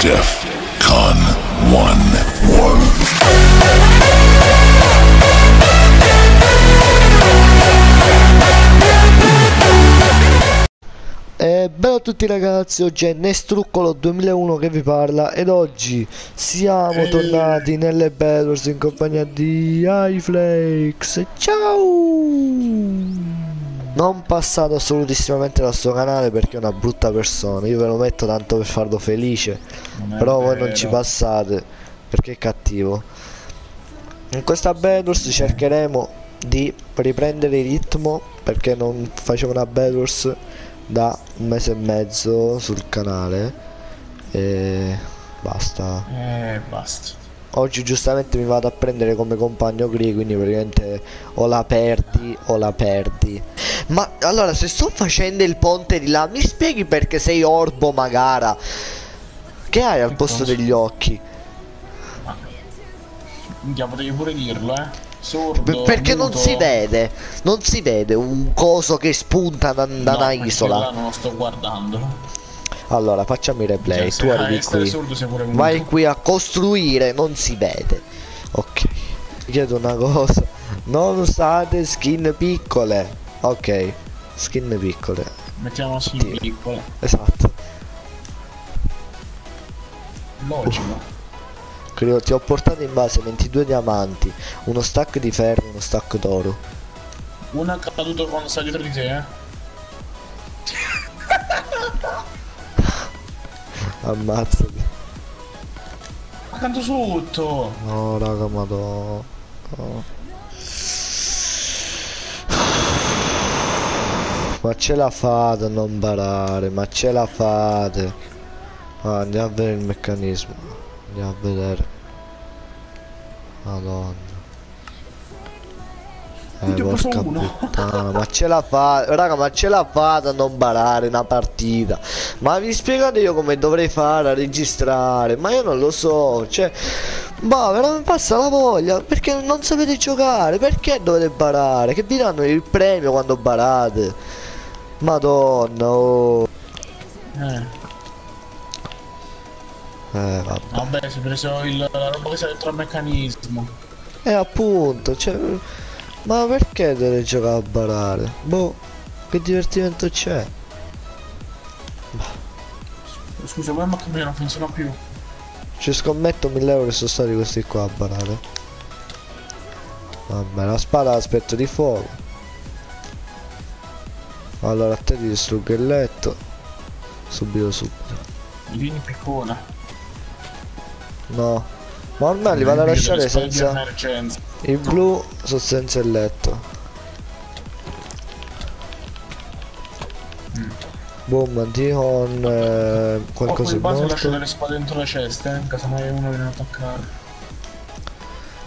Def Con 1. E bello a tutti ragazzi, oggi è Nestruccolo 2001 che vi parla ed oggi siamo tornati nelle Bedwars in compagnia di iFlakes. Ciao! Non passate assolutissimamente dal suo canale perché è una brutta persona, io ve lo metto tanto per farlo felice, però voi non vero. ci passate perché è cattivo. In questa Bedwars cercheremo di riprendere il ritmo perché non facevo una Bedwars da un mese e mezzo sul canale e basta. Eh, basta. Oggi giustamente mi vado a prendere come compagno Gri, quindi praticamente o la perdi o la perdi. Ma allora se sto facendo il ponte di là, mi spieghi perché sei Orbo Magara? Che hai al Che posto cosa? degli occhi? Minchia, potevi pure dirlo, eh. Sordo, Per- perché non muto. si vede, non si vede un coso che spunta da, da No, una isola. non lo sto guardando. Allora, facciamo i replay. Cioè, tu se arrivi essere qui. sordo. Vai qui a costruire, non si vede. Ok. Ti chiedo una cosa. Non usate skin piccole. Ok. Skin piccole. Mettiamo sì Oddio. piccole. Esatto. Logico. Credo, ti ho portato in base 22 diamanti, uno stack di ferro, uno stack d'oro. Uno è caduto quando sta dietro di te, eh. Ammazzati. Ma canto sotto! No, raga, madonna. No. Ma ce la fate a non barare, ma ce la fate. Ah, andiamo a vedere il meccanismo. Andiamo a vedere. Madonna. Eh, porca puttana, ma ce la fate, raga, ma ce la fate a non barare una partita. Ma vi spiegate io come dovrei fare a registrare? Ma io non lo so, cioè, ma veramente passa la voglia, perché non sapete giocare, perché dovete barare? Che vi danno il premio quando barate? Madonna, oh. Eh. Eh, vabbè. Vabbè, si è preso il, la roba che sta dentro al meccanismo. Eh, appunto, cioè, ma perché dovete giocare a barare? Boh, che divertimento c'è? Scusa, ma non funziona più. Ci scommetto 1000 euro che sono stati questi qua a barare. Vabbè, la spada aspetto di fuoco. Allora a te ti distruggo il letto. Subito subito. Vieni piccona. No. Ma ormai li vado a lasciare senza. Il blu sono senza il letto. Boom, anti-on, eh, qualcosa oh, in base lascio delle spade dentro le ceste, eh, in caso mai uno viene ad attaccare.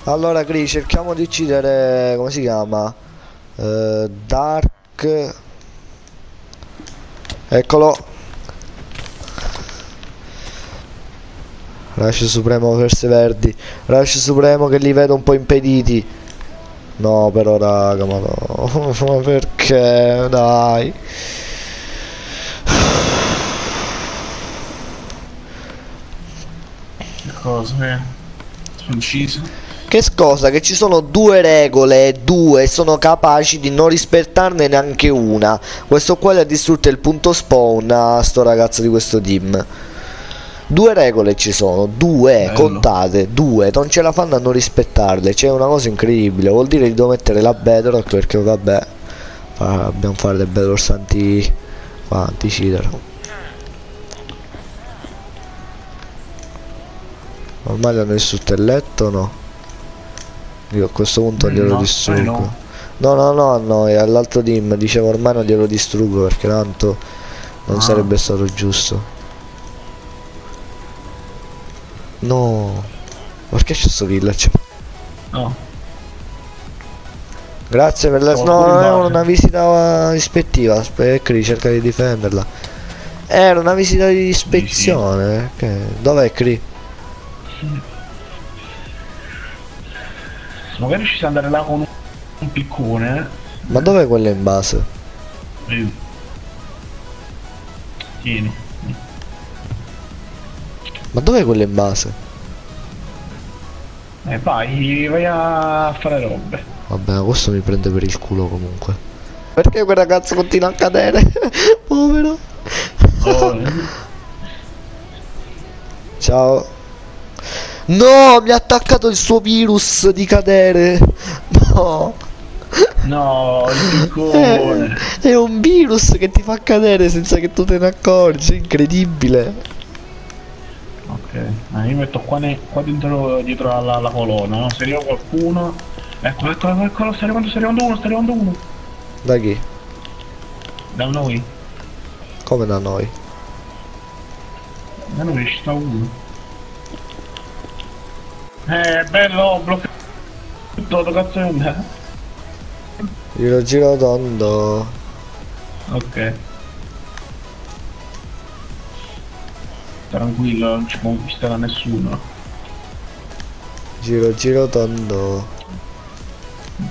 Allora, Gri, cerchiamo di uccidere. come si chiama? Eh, Dark. Eccolo. Rush Supremo verse verdi. Rush Supremo che li vedo un po' impediti. No, però, raga, ma no. Ma perché? Dai. Che cosa, eh? Sono ucciso. Che cosa? Che ci sono due regole, due, e sono capaci di non rispettarne neanche una. Questo qua gli ha distrutto il punto spawn a sto ragazzo di questo team. Due regole ci sono, due, Bello. contate, due, non ce la fanno a non rispettarle, c'è una cosa incredibile, vuol dire che devo mettere la bedrock perché vabbè, dobbiamo fare dei bedrocks anti, qua, anti cheater. Ormai hanno distrutto il letto no? Io a questo punto Mm, glielo no, distruggo. eh, no. No, no, no, no, è all'altro team, dicevo ormai non glielo distruggo perché tanto non Ah. sarebbe stato giusto. No, perché c'è sto village? No. Grazie per la... No, in era una visita ispettiva, aspetta, cerca di difenderla. Era una visita di ispezione, che- Dov'è Cri? Magari ci sa andare là con un, piccone. Ma dov'è quella in base? Tieni. Ma dov'è quello in base? Eh vai, vai a fare robe. Vabbè, questo mi prende per il culo comunque. Perché quel ragazzo continua a cadere? Povero. Oh, Ciao. No, mi ha attaccato il suo virus di cadere. No. no, il È, piccone. è un virus che ti fa cadere senza che tu te ne accorgi. Incredibile. Ah, io metto qua, ne- qua dentro dietro alla, alla colonna, no? Se arriva qualcuno. Ecco, eccolo, eccolo, sta arrivando, sta arrivando uno, sta arrivando uno. Da chi? Da noi, Come da noi? da noi ci sta uno. Eh, bello, bloccato. Dove cazzo è andato? Giro giro tondo. Ok. Tranquillo, non ci conquisterà nessuno. Giro giro tondo.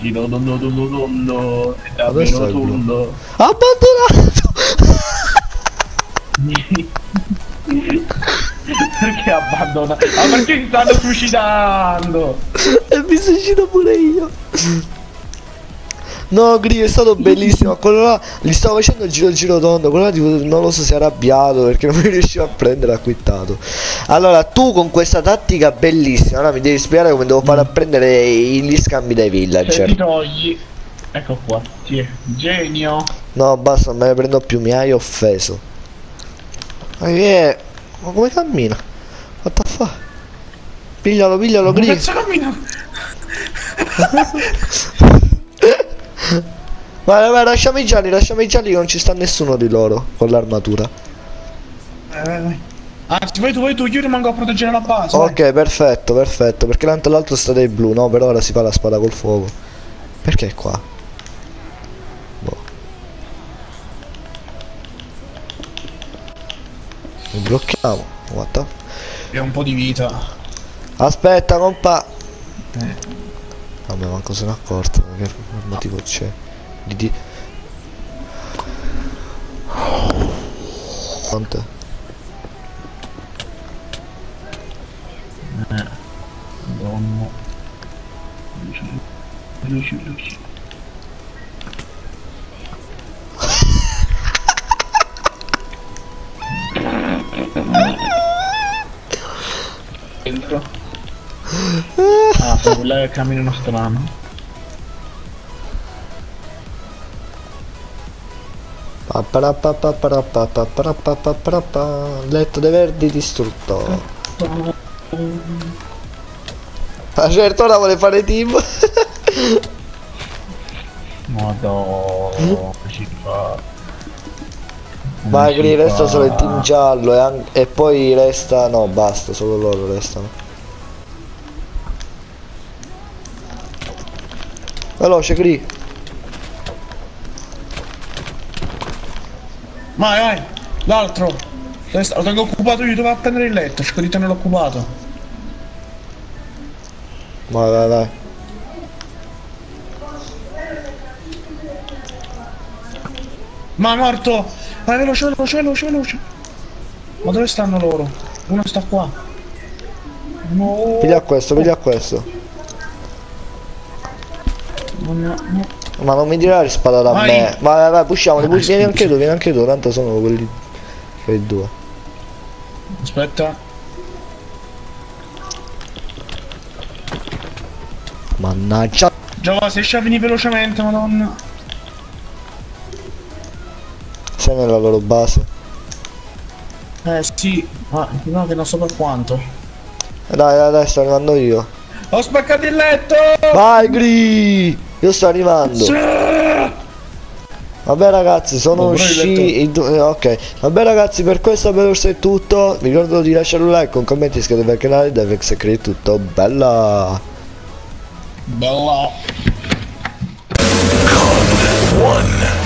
Giro tondo tondo tondo. È davvero tondo. Abbandonato! perché abbandona? Ma perché si stanno suicidando? e mi suicido pure io. No, Gri è stato bellissimo. Quello là gli stavo facendo il giro giro tondo. Quello là tipo, non lo so se è arrabbiato perché non mi riusciva a prendere, ha quittato. Allora, tu con questa tattica bellissima, ora mi devi spiegare come devo fare a prendere gli scambi dai villager. togli. Ecco qua. Sì, genio. No, basta, non me ne prendo più, mi hai offeso. Ma che è? Ma come cammina? What the fuck? Piglialo, piglialo, Come Gri. cazzo cammina? Vai, vai, lasciamo i gialli, lasciamo i gialli che non ci sta nessuno di loro con l'armatura. Vai, vai, vai. Anzi, vai tu, vai tu, io rimango a proteggere la base. vai. Ok, perfetto, perfetto. Perché tanto l'altro sta dei blu, no? Per ora si fa la spada col fuoco. Perché è qua? Boh. Mi blocchiamo. What the... È un po' di vita. Aspetta, compa. Eh. Vabbè, manco se ne accorto. Che motivo c'è? Di di... Quanto? Madonna. Luci, luci, luci. Dentro. Ah, per quella che camminano strano. Letto dei verdi distrutto. Ah certo ora vuole fare team. Madonna, ci fa. Vai Ci Gri, resta solo il team giallo e, e poi resta. No, basta, solo loro restano. Veloce Gri. Vai, vai! L'altro! Lo tengo occupato io, dove va a prendere il letto? Cerco di tenerlo occupato. Vai, vai, vai. Ma è morto! Vai veloce, veloce, veloce, veloce! Ma dove stanno loro? Uno sta qua. No! Piglia questo, piglia questo. No, no, no. Ma non mi tirare spada da Vai. me. Vai, vai, vai, pusciamoli, Vai, push- vieni anche tu, vieni anche tu, tanto sono quelli. Quei due. Aspetta. Mannaggia. Giova, se venire velocemente, madonna. Sei nella loro base. Eh sì, ma no che non so per quanto. Dai, dai, dai, sto arrivando io. Ho spaccato il letto! Vai, Gri! Io sto arrivando. Sì! Vabbè ragazzi, sono usciti eh, Ok. Vabbè ragazzi, per questo per ora è tutto. Vi ricordo di lasciare un like, un commento, iscrivetevi al canale, Devex e Create tutto. Bella! Bella! One.